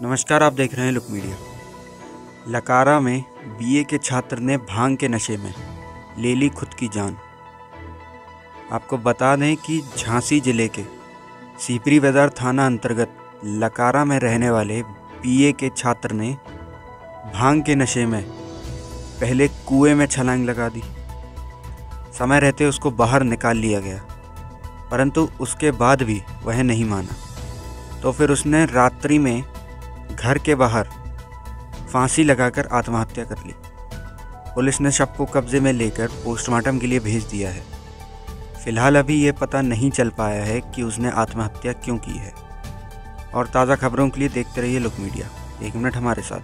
नमस्कार, आप देख रहे हैं लुक मीडिया। लकारा में बीए के छात्र ने भाँग के नशे में ले ली खुद की जान। आपको बता दें कि झांसी ज़िले के सीपरी बाज़ार थाना अंतर्गत लकारा में रहने वाले बीए के छात्र ने भाँग के नशे में पहले कुएँ में छलांग लगा दी। समय रहते उसको बाहर निकाल लिया गया, परंतु उसके बाद भी वह नहीं माना। तो फिर उसने रात्रि में घर के बाहर फांसी लगाकर आत्महत्या कर ली। पुलिस ने शव को कब्जे में लेकर पोस्टमार्टम के लिए भेज दिया है। फ़िलहाल अभी ये पता नहीं चल पाया है कि उसने आत्महत्या क्यों की है। और ताज़ा खबरों के लिए देखते रहिए लुक मीडिया। एक मिनट हमारे साथ।